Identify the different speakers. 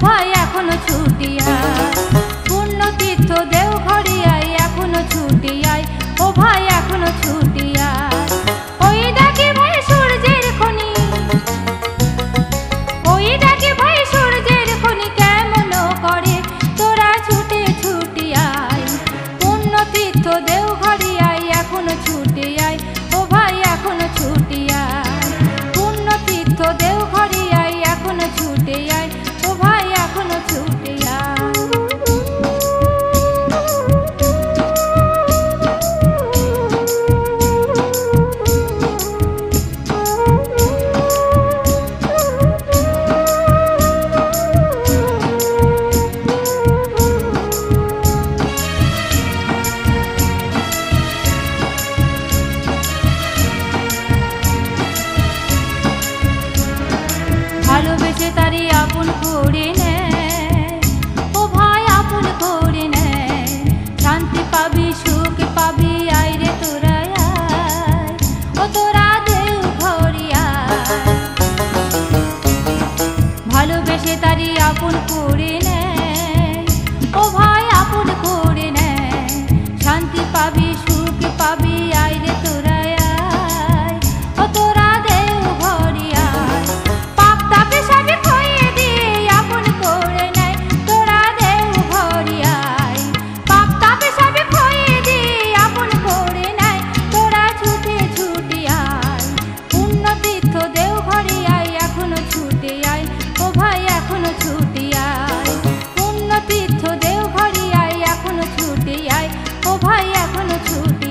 Speaker 1: 哎呀。不怕夜空的孤独。